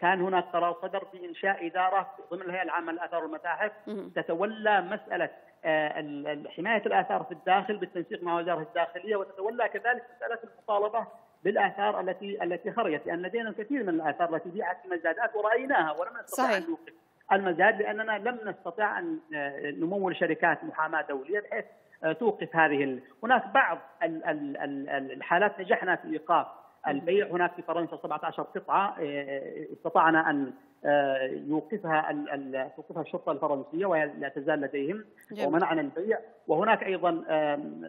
كان هناك قرار صدر بانشاء إدارة ضمن الهيئة العامة للآثار والمتاحف تتولى مسألة آه، حماية الآثار في الداخل بالتنسيق مع وزارة الداخلية وتتولى كذلك مسألة المطالبة بالآثار التي التي خرجت لأن لدينا الكثير من الآثار التي بيعت في مزادات ورأيناها ولم نستطع صحيح. ان نوقف المزاد لأننا لم نستطع أن آه، نمول شركات محاماة دولية بحيث آه، توقف هذه ال... هناك بعض الحالات نجحنا في إيقاف البيع. هناك في فرنسا 17 قطعة استطعنا أن آه، يوقفها توقفها الشرطة الفرنسية وهي لا تزال لديهم ومنعنا البيع. وهناك أيضا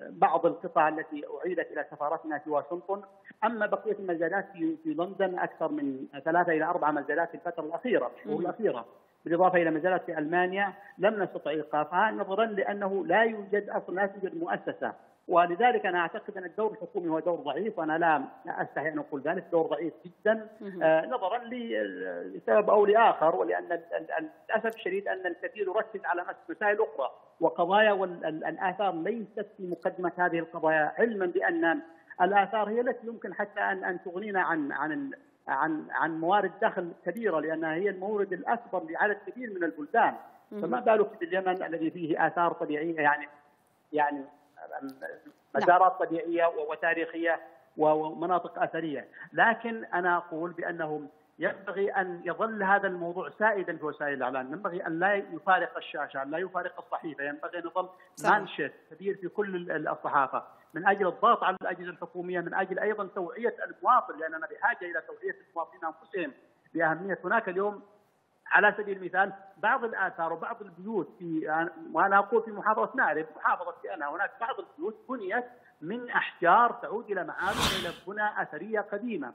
بعض القطع التي أعيدت إلى سفارتنا في واشنطن. أما بقية المزادات في في لندن أكثر من ثلاثة إلى أربع مزادات في الفترة الأخيرة في الشهور الأخيرة. بالإضافة إلى مزادات في ألمانيا لم نستطع إيقافها نظرا لأنه لا يوجد أصلا لا توجد مؤسسة ولذلك أنا أعتقد أن الدور الحكومي هو دور ضعيف وأنا لا أستحي أن أقول ذلك دور ضعيف جدا آه نظرا لسبب أو لآخر ولأن للأسف الشديد أن الكثير يركز على مسائل أخرى وقضايا والاثار ليست في مقدمة هذه القضايا علما بأن الآثار هي التي يمكن حتى ان أن تغنينا عن عن عن عن موارد دخل كبيرة لأنها هي المورد الأكبر لعدد كبير من البلدان. فما بالك باليمن الذي فيه آثار طبيعية يعني يعني مزارات طبيعية وتاريخية ومناطق أثرية، لكن أنا أقول بانه ينبغي أن يظل هذا الموضوع سائدا في وسائل الاعلام، ينبغي أن لا يفارق الشاشة، ان لا يفارق الصحيفة، ينبغي أن يظل مانشيت كبير في كل الصحافة، من أجل الضغط على الأجهزة الحكومية، من أجل أيضا توعية المواطن لاننا بحاجة إلى توعية المواطنين أنفسهم. بأهمية هناك اليوم على سبيل المثال بعض الآثار وبعض البيوت في وأنا أقول في محافظة مأرب محافظة انا هناك بعض البيوت بنيت من أحجار تعود إلى معالم إلى بنى أثرية قديمة.